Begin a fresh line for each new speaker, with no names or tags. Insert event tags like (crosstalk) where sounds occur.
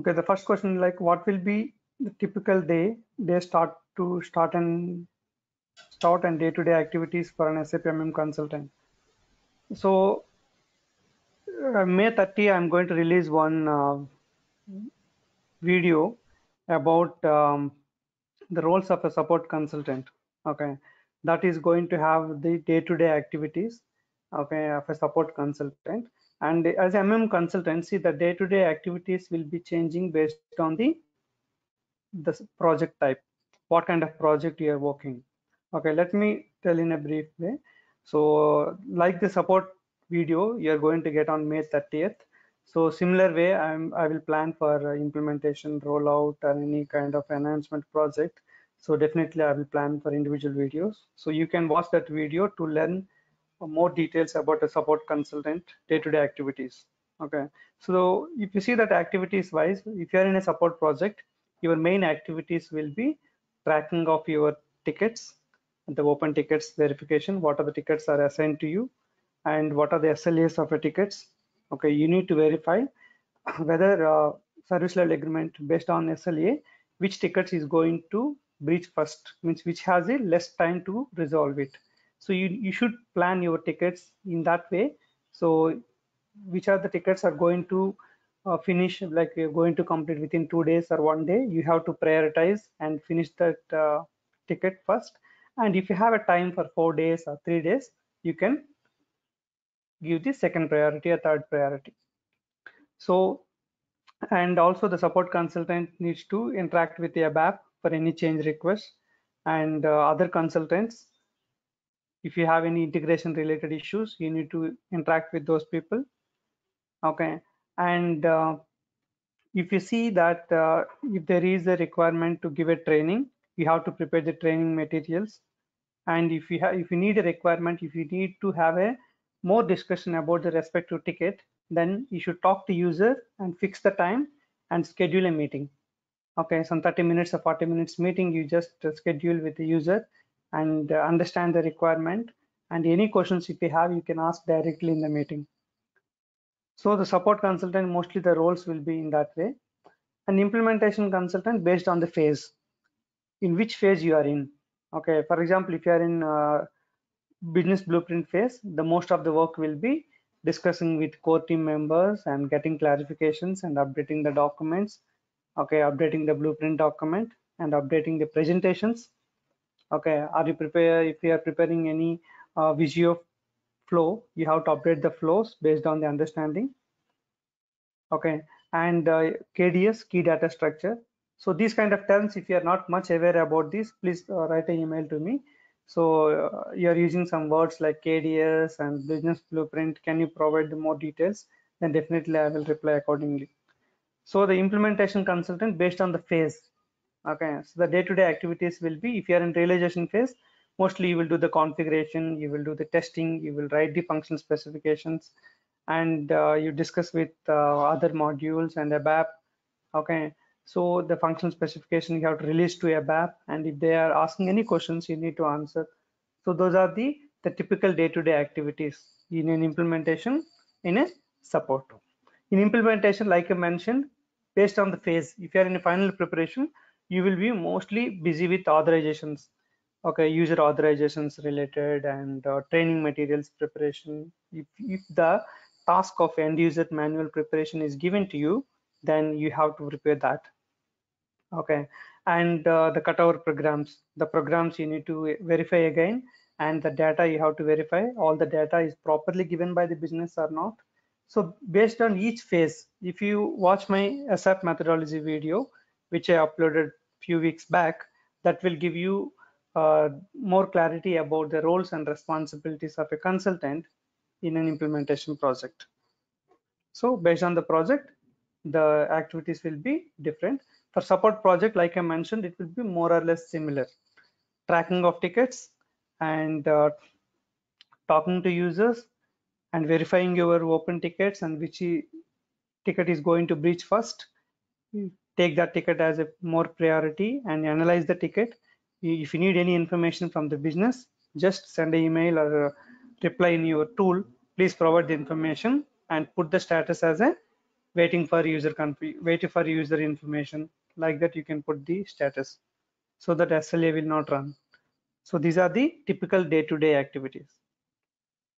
Okay, the first question like what will be the typical day, day start to start and start and day-to-day activities for an SAP MM consultant. So uh, May 30, I'm going to release one uh, video about um, the roles of a support consultant. Okay, that is going to have the day-to-day activities. Okay, of a support consultant. And as MM consultancy, the day-to-day activities will be changing based on the the project type, what kind of project you are working. Okay, let me tell in a brief way. So, like the support video, you are going to get on May 30th. So, similar way, I'm I will plan for implementation, rollout, or any kind of enhancement project. So, definitely, I will plan for individual videos. So, you can watch that video to learn more details about a support consultant day-to-day -day activities okay? So if you see that activities wise if you are in a support project your main activities will be tracking of your tickets the open tickets verification what are the tickets are assigned to you and what are the SLAs of the tickets okay? You need to verify (coughs) whether uh, service level agreement based on SLA which tickets is going to breach first means which has a less time to resolve it so you, you should plan your tickets in that way. So which are the tickets are going to uh, finish like you're going to complete within two days or one day. You have to prioritize and finish that uh, ticket first. And if you have a time for four days or three days you can give the second priority or third priority. So and also the support consultant needs to interact with the ABAP for any change requests. And uh, other consultants if you have any integration related issues you need to interact with those people. Okay. And uh, if you see that uh, if there is a requirement to give a training you have to prepare the training materials. And if you have if you need a requirement if you need to have a more discussion about the respective ticket then you should talk to user and fix the time and schedule a meeting. Okay. Some 30 minutes or 40 minutes meeting you just schedule with the user and uh, understand the requirement. And any questions if you have you can ask directly in the meeting. So the support consultant mostly the roles will be in that way. An implementation consultant based on the phase in which phase you are in. Okay for example if you are in uh, business blueprint phase the most of the work will be discussing with core team members and getting clarifications and updating the documents. Okay updating the blueprint document and updating the presentations okay are you prepare if you are preparing any uh, visio flow you have to update the flows based on the understanding. Okay and uh, kds key data structure. So these kind of terms if you are not much aware about this please uh, write an email to me. So uh, you are using some words like kds and business blueprint. Can you provide more details? Then definitely i will reply accordingly. So the implementation consultant based on the phase okay so the day-to-day -day activities will be if you are in realization phase mostly you will do the configuration you will do the testing you will write the function specifications and uh, you discuss with uh, other modules and ABAP okay so the function specification you have to release to ABAP and if they are asking any questions you need to answer. So those are the the typical day-to-day -day activities in an implementation in a support in implementation like I mentioned based on the phase if you are in a final preparation you will be mostly busy with authorizations okay user authorizations related and uh, training materials preparation. If, if the task of end user manual preparation is given to you then you have to prepare that okay. And uh, the cutover programs the programs you need to verify again and the data you have to verify all the data is properly given by the business or not. So based on each phase if you watch my ASAP methodology video which I uploaded few weeks back that will give you uh, more clarity about the roles and responsibilities of a consultant in an implementation project. So based on the project, the activities will be different. For support project, like I mentioned, it will be more or less similar. Tracking of tickets and uh, talking to users and verifying your open tickets and which ticket is going to breach first take that ticket as a more priority and analyze the ticket. If you need any information from the business, just send an email or reply in your tool. Please provide the information and put the status as a waiting for user waiting for user information like that you can put the status so that SLA will not run. So these are the typical day-to-day -day activities.